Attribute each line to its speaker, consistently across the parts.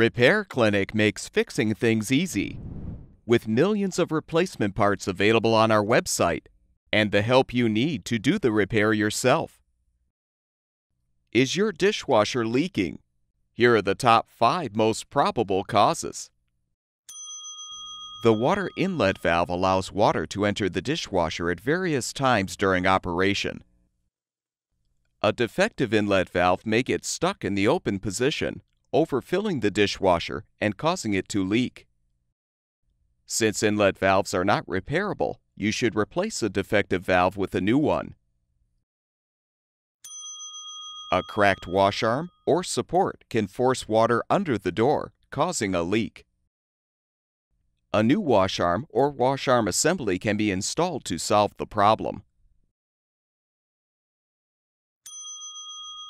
Speaker 1: Repair Clinic makes fixing things easy. With millions of replacement parts available on our website and the help you need to do the repair yourself. Is your dishwasher leaking? Here are the top 5 most probable causes. The water inlet valve allows water to enter the dishwasher at various times during operation. A defective inlet valve may get stuck in the open position, overfilling the dishwasher and causing it to leak. Since inlet valves are not repairable, you should replace a defective valve with a new one. A cracked wash arm or support can force water under the door, causing a leak. A new wash arm or wash arm assembly can be installed to solve the problem.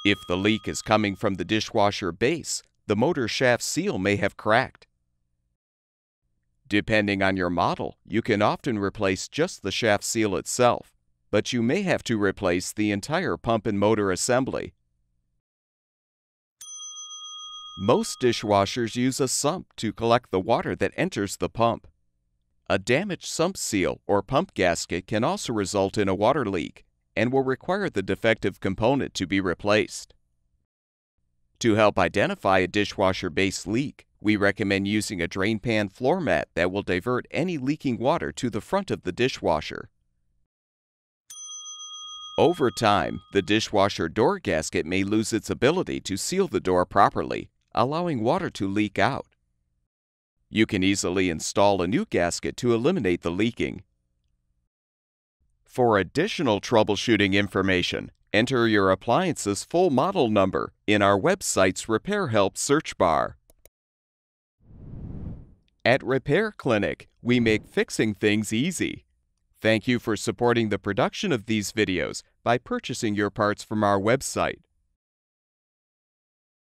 Speaker 1: If the leak is coming from the dishwasher base, the motor shaft seal may have cracked. Depending on your model, you can often replace just the shaft seal itself, but you may have to replace the entire pump and motor assembly. Most dishwashers use a sump to collect the water that enters the pump. A damaged sump seal or pump gasket can also result in a water leak and will require the defective component to be replaced. To help identify a dishwasher base leak, we recommend using a drain pan floor mat that will divert any leaking water to the front of the dishwasher. Over time, the dishwasher door gasket may lose its ability to seal the door properly, allowing water to leak out. You can easily install a new gasket to eliminate the leaking. For additional troubleshooting information, enter your appliance's full model number in our website's Repair Help search bar. At Repair Clinic, we make fixing things easy. Thank you for supporting the production of these videos by purchasing your parts from our website.